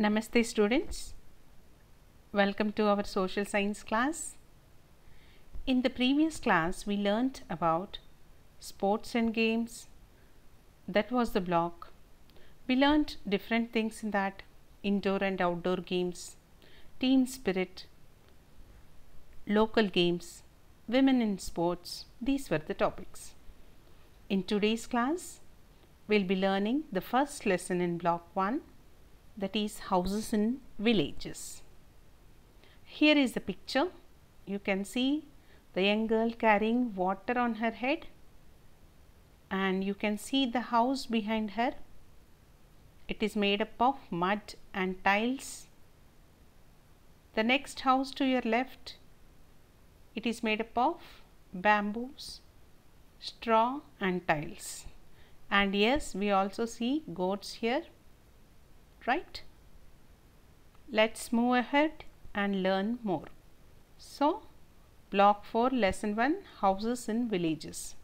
Namaste students. Welcome to our social science class. In the previous class we learnt about sports and games. That was the block. We learnt different things in that indoor and outdoor games, team spirit, local games, women in sports. These were the topics. In today's class we'll be learning the first lesson in block 1 that is houses in villages. Here is the picture. You can see the young girl carrying water on her head and you can see the house behind her. It is made up of mud and tiles. The next house to your left, it is made up of bamboos, straw and tiles. And yes, we also see goats here right? Let's move ahead and learn more. So, block 4 lesson 1 houses in villages.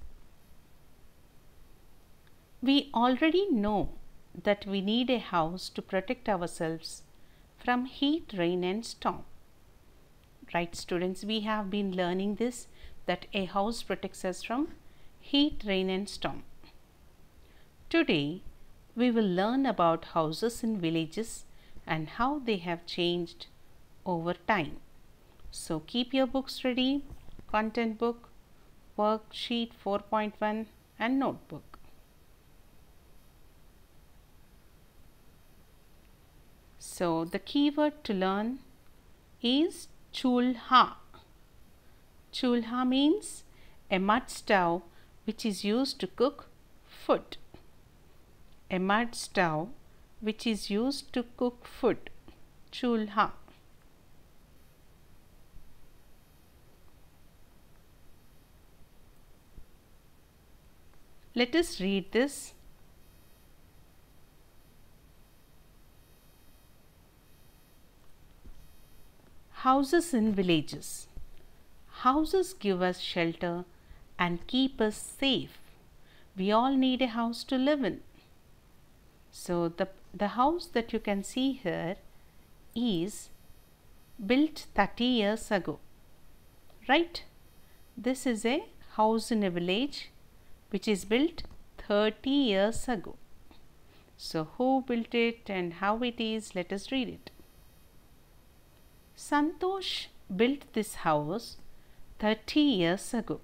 We already know that we need a house to protect ourselves from heat, rain and storm. Right students, we have been learning this that a house protects us from heat, rain and storm. Today, we will learn about houses in villages and how they have changed over time. So keep your books ready, content book, worksheet 4.1 and notebook. So the keyword to learn is chulha. Chulha means a mud stove which is used to cook food a mud stove which is used to cook food, chulha. Let us read this. Houses in villages. Houses give us shelter and keep us safe. We all need a house to live in. So, the, the house that you can see here is built 30 years ago, right? This is a house in a village which is built 30 years ago. So, who built it and how it is, let us read it. Santosh built this house 30 years ago.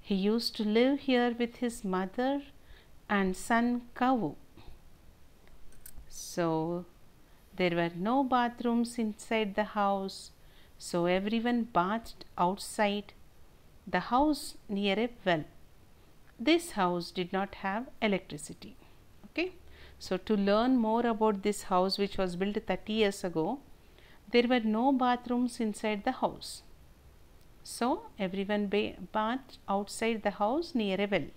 He used to live here with his mother and son Kavu. So, there were no bathrooms inside the house, so everyone bathed outside the house near a well. This house did not have electricity. Okay. So, to learn more about this house which was built 30 years ago, there were no bathrooms inside the house. So, everyone bathed outside the house near a well.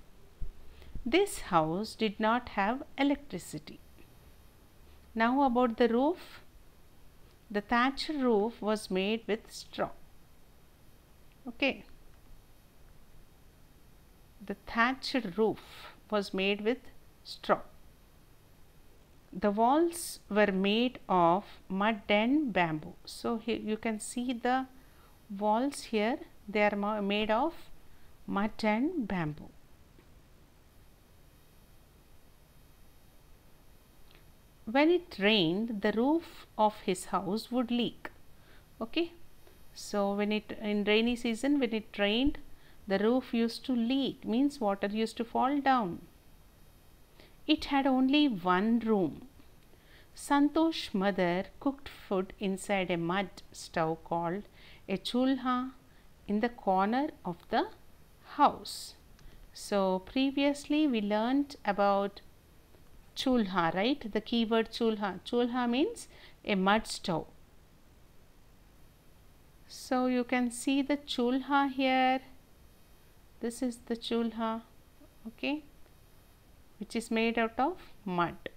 This house did not have electricity. Now about the roof. The thatched roof was made with straw. Okay. The thatched roof was made with straw. The walls were made of mud and bamboo. So here you can see the walls here they are made of mud and bamboo. When it rained the roof of his house would leak okay? So when it in rainy season when it rained the roof used to leak means water used to fall down. It had only one room. Santosh mother cooked food inside a mud stove called a chulha in the corner of the house. So previously we learnt about chulha, right? The keyword chulha. Chulha means a mud stove. So you can see the chulha here. This is the chulha, okay, which is made out of mud.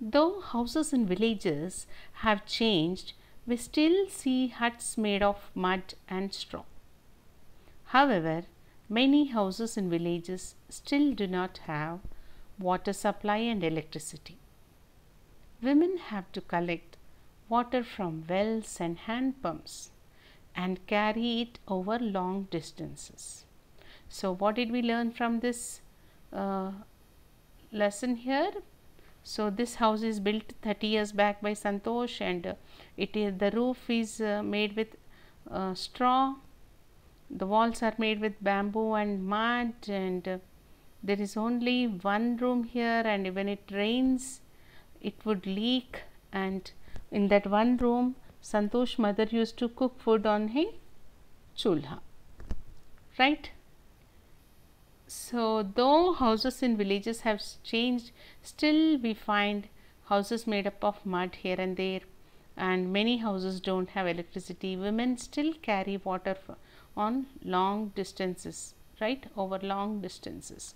Though houses in villages have changed, we still see huts made of mud and straw. However, many houses in villages still do not have water supply and electricity. women have to collect water from wells and hand pumps and carry it over long distances. So, what did we learn from this uh, lesson here? So, this house is built 30 years back by Santosh and uh, it is the roof is uh, made with uh, straw, the walls are made with bamboo and mud and uh, there is only one room here and when it rains it would leak and in that one room Santosh mother used to cook food on a chulha right so, though houses in villages have changed, still we find houses made up of mud here and there, and many houses don't have electricity. Women still carry water on long distances, right? Over long distances.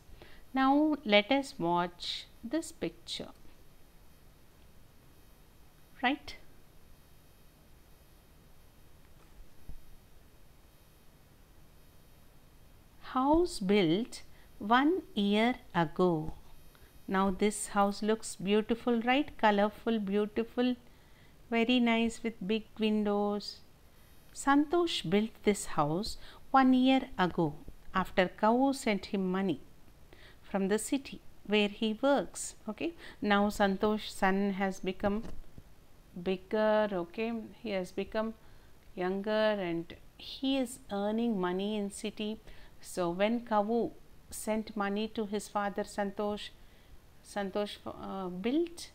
Now, let us watch this picture, right? house built one year ago. Now this house looks beautiful, right? Colorful, beautiful, very nice with big windows. Santosh built this house one year ago after Kavu sent him money from the city where he works. Okay. Now Santosh's son has become bigger. Okay. He has become younger and he is earning money in city so, when Kavu sent money to his father Santosh, Santosh uh, built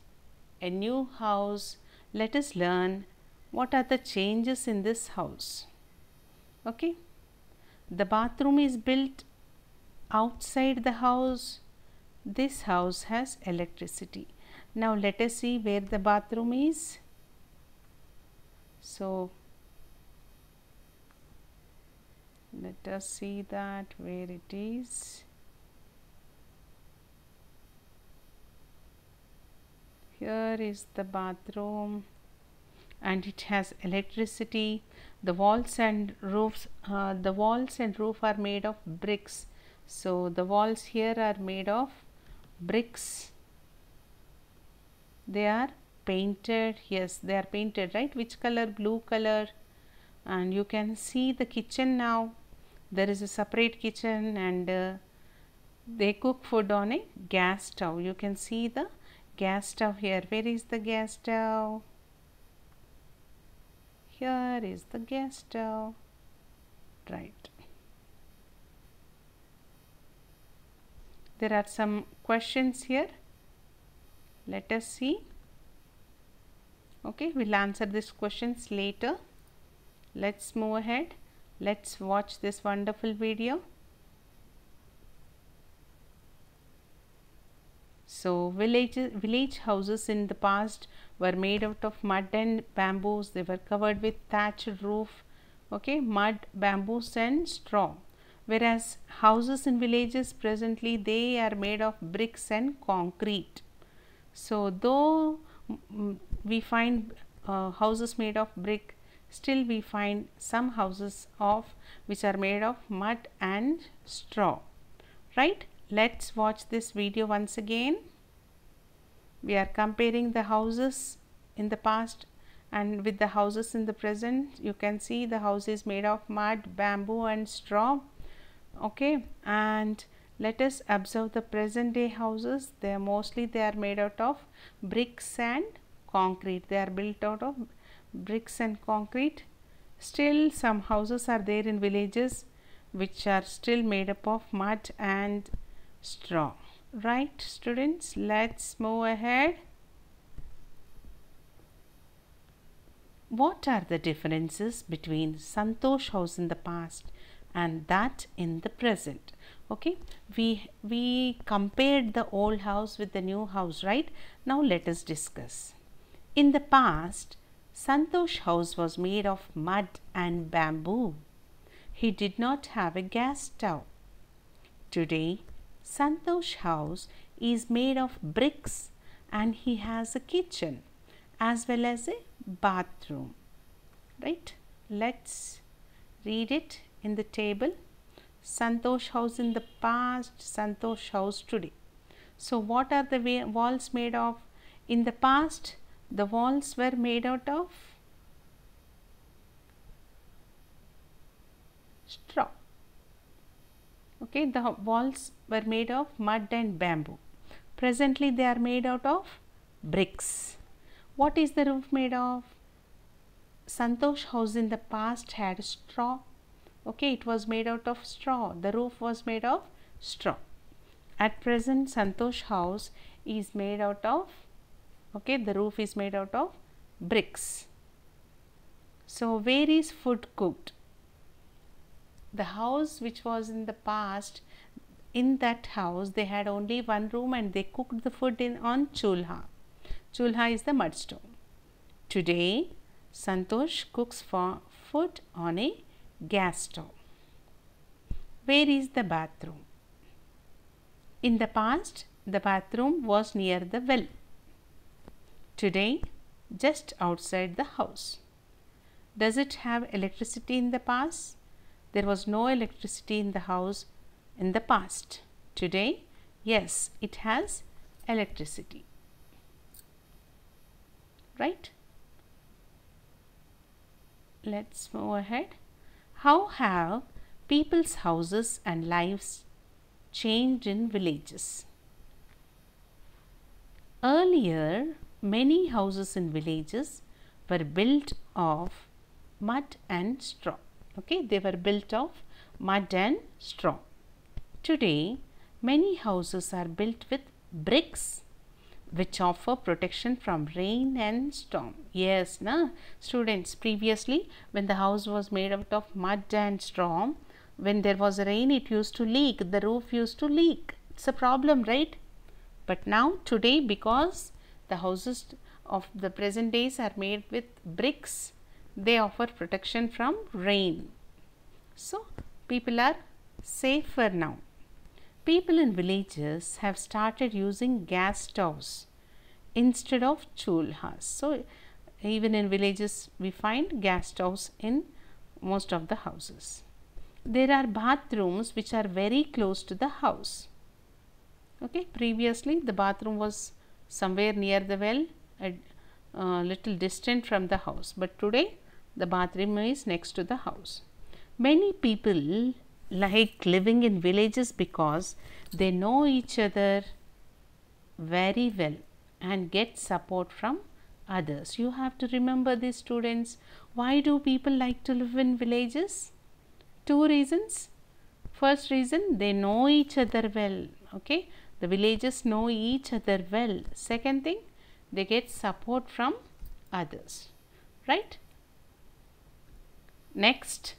a new house. Let us learn what are the changes in this house. Okay. The bathroom is built outside the house. This house has electricity. Now, let us see where the bathroom is. So, let us see that where it is here is the bathroom and it has electricity the walls and roofs uh, the walls and roof are made of bricks so the walls here are made of bricks they are painted yes they are painted right which color blue color and you can see the kitchen now there is a separate kitchen and uh, they cook food on a gas stove. You can see the gas stove here. Where is the gas stove? Here is the gas stove. Right. There are some questions here. Let us see. Okay, we'll answer these questions later. Let's move ahead. Let's watch this wonderful video. So, village, village houses in the past were made out of mud and bamboos. They were covered with thatched roof, okay, mud, bamboos and straw. Whereas houses in villages presently they are made of bricks and concrete. So, though we find uh, houses made of brick still we find some houses of which are made of mud and straw. Right? Let's watch this video once again. We are comparing the houses in the past and with the houses in the present. You can see the house is made of mud bamboo and straw okay and let us observe the present day houses they are mostly they are made out of bricks and concrete they are built out of bricks and concrete. Still some houses are there in villages which are still made up of mud and straw. Right students, let's move ahead. What are the differences between Santosh house in the past and that in the present? Okay, we, we compared the old house with the new house, right? Now let us discuss. In the past, Santosh house was made of mud and bamboo. He did not have a gas stove. Today, Santosh house is made of bricks and he has a kitchen as well as a bathroom. Right? Let's read it in the table. Santosh house in the past, Santosh house today. So, what are the walls made of? In the past, the walls were made out of straw. Okay, the walls were made of mud and bamboo. Presently, they are made out of bricks. What is the roof made of? Santosh house in the past had straw. Okay, it was made out of straw. The roof was made of straw. At present, Santosh house is made out of, okay, the roof is made out of bricks. So, where is food cooked? The house which was in the past, in that house they had only one room and they cooked the food in on chulha. Chulha is the mud stove. Today, Santosh cooks for food on a gas stove. Where is the bathroom? In the past, the bathroom was near the well. Today, just outside the house. Does it have electricity in the past? There was no electricity in the house in the past. Today, yes, it has electricity. Right? Let's move ahead. How have people's houses and lives changed in villages. Earlier, many houses in villages were built of mud and straw. Okay, they were built of mud and straw. Today, many houses are built with bricks which offer protection from rain and storm. Yes, na? Students previously when the house was made out of mud and straw, when there was rain it used to leak. The roof used to leak. It's a problem right? But now today because the houses of the present days are made with bricks they offer protection from rain. So people are safer now people in villages have started using gas stoves instead of chulhas so even in villages we find gas stoves in most of the houses there are bathrooms which are very close to the house. Okay, previously the bathroom was somewhere near the well, a uh, little distant from the house, but today the bathroom is next to the house. Many people like living in villages because they know each other very well and get support from others. You have to remember these students. Why do people like to live in villages? two reasons first reason they know each other well okay the villagers know each other well second thing they get support from others right next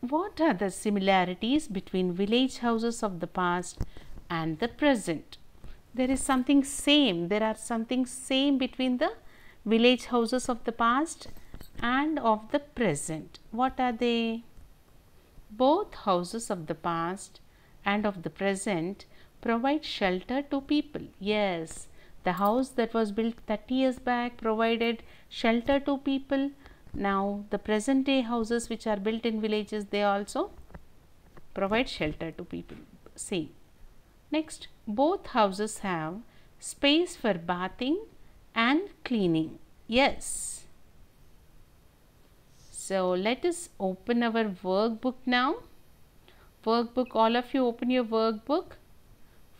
what are the similarities between village houses of the past and the present there is something same there are something same between the village houses of the past and of the present what are they both houses of the past and of the present provide shelter to people. Yes, the house that was built 30 years back provided shelter to people. Now, the present day houses which are built in villages, they also provide shelter to people. See, next, both houses have space for bathing and cleaning. Yes, so, let us open our workbook now. Workbook, all of you open your workbook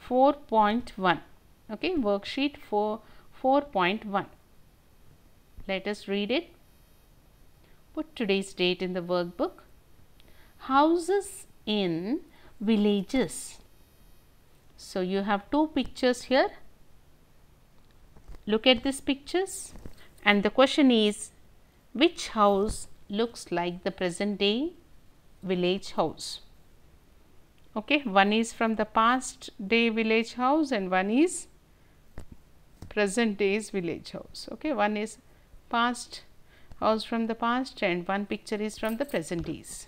4.1. Okay, worksheet 4 4.1. Let us read it. Put today's date in the workbook. Houses in villages. So, you have two pictures here. Look at these pictures and the question is which house looks like the present day village house. Okay, one is from the past day village house and one is present day's village house. Okay, one is past house from the past and one picture is from the present days.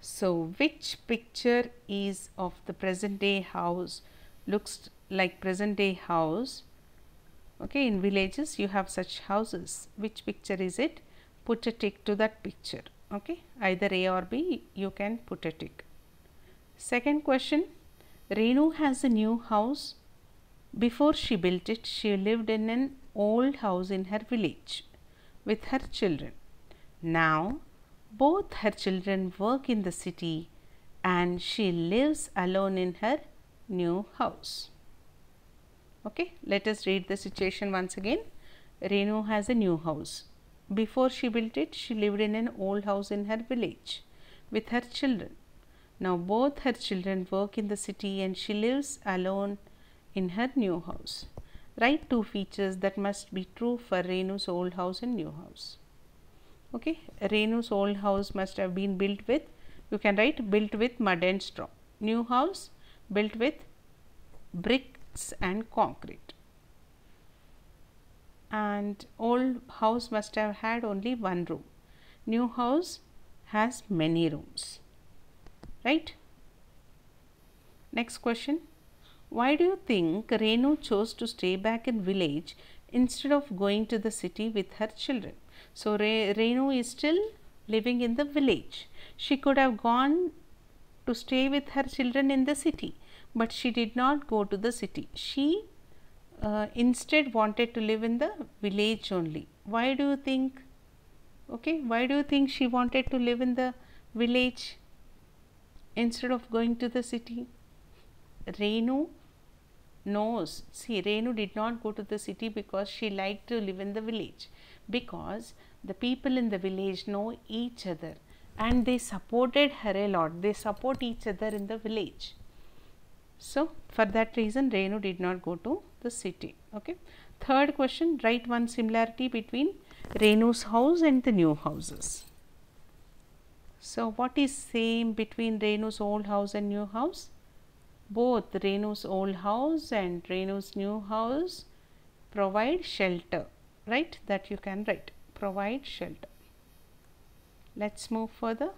So, which picture is of the present day house? Looks like present day house. Okay in villages you have such houses. Which picture is it? Put a tick to that picture. Okay either A or B you can put a tick. Second question Renu has a new house. Before she built it, she lived in an old house in her village with her children. Now, both her children work in the city and she lives alone in her new house. Okay, let us read the situation once again. Renu has a new house. Before she built it, she lived in an old house in her village with her children. Now, both her children work in the city and she lives alone in her new house. Write two features that must be true for Renu's old house and new house. Okay, Renu's old house must have been built with, you can write built with mud and straw. New house built with bricks and concrete. And old house must have had only one room. New house has many rooms. Right? Next question. Why do you think Renu chose to stay back in village instead of going to the city with her children? So Re Renu is still living in the village. She could have gone to stay with her children in the city, but she did not go to the city. She uh, instead wanted to live in the village only. Why do you think? Okay, why do you think she wanted to live in the village instead of going to the city? Renu knows. See, Renu did not go to the city because she liked to live in the village. Because the people in the village know each other and they supported her a lot. They support each other in the village. So, for that reason, Renu did not go to the city. Okay. Third question, write one similarity between Renu's house and the new houses. So, what is same between Renu's old house and new house? Both Renu's old house and Renu's new house provide shelter, right? That you can write, provide shelter. Let's move further.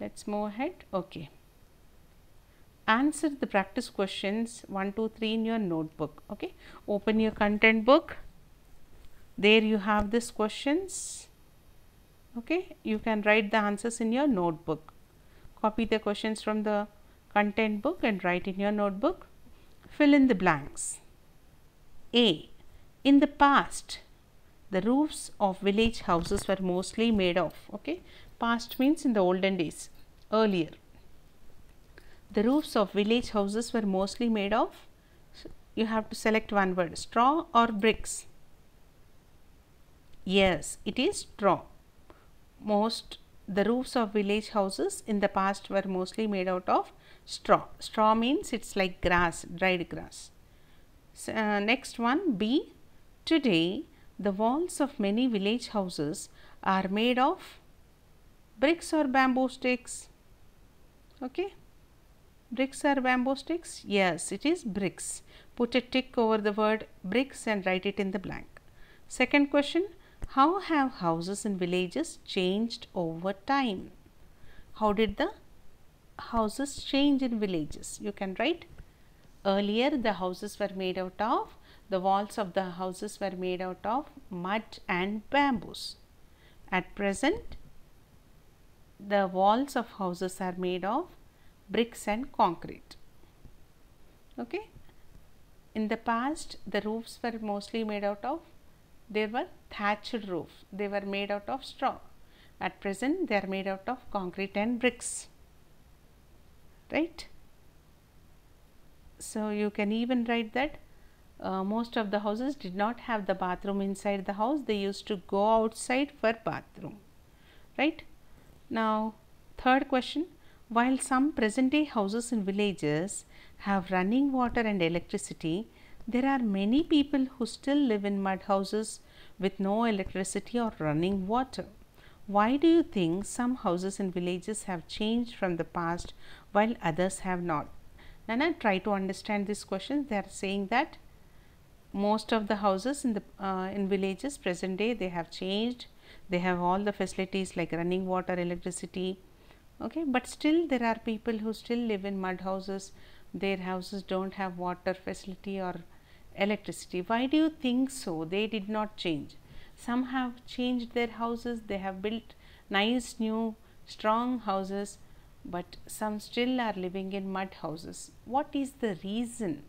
Let's move ahead. Okay. Answer the practice questions 1, 2, 3 in your notebook. Okay. Open your content book. There you have these questions. Okay. You can write the answers in your notebook. Copy the questions from the content book and write in your notebook. Fill in the blanks. A. In the past, the roofs of village houses were mostly made of. Okay, past means in the olden days, earlier. The roofs of village houses were mostly made of. You have to select one word straw or bricks. Yes, it is straw. Most the roofs of village houses in the past were mostly made out of straw. Straw means it's like grass, dried grass. So, uh, next one B. Today, the walls of many village houses are made of bricks or bamboo sticks. Okay. Bricks or bamboo sticks? Yes, it is bricks. Put a tick over the word bricks and write it in the blank. Second question, how have houses in villages changed over time? How did the houses change in villages. You can write earlier the houses were made out of, the walls of the houses were made out of mud and bamboos. At present, the walls of houses are made of bricks and concrete. Okay. In the past, the roofs were mostly made out of, they were thatched roofs, they were made out of straw. At present, they are made out of concrete and bricks right. So, you can even write that uh, most of the houses did not have the bathroom inside the house, they used to go outside for bathroom, right. Now, third question, while some present day houses in villages have running water and electricity, there are many people who still live in mud houses with no electricity or running water. Why do you think some houses in villages have changed from the past while others have not? Nana, try to understand this question. They are saying that most of the houses in the uh, in villages present day they have changed. They have all the facilities like running water, electricity. Okay, but still there are people who still live in mud houses. Their houses don't have water facility or electricity. Why do you think so? They did not change. Some have changed their houses, they have built nice new strong houses, but some still are living in mud houses. What is the reason?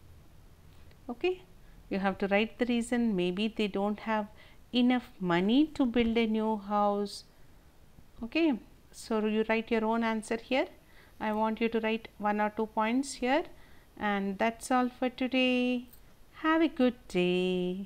okay you have to write the reason maybe they don't have enough money to build a new house okay so you write your own answer here i want you to write one or two points here and that's all for today have a good day